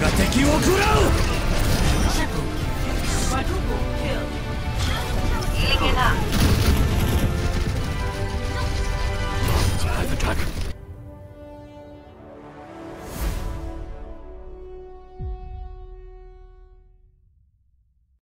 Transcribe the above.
が敵を食らう。